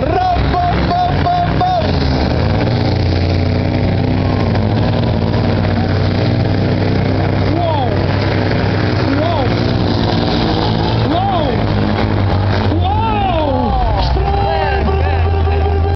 Rob!